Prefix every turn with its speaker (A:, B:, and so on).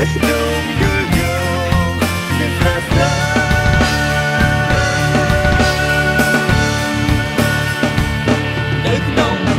A: Take no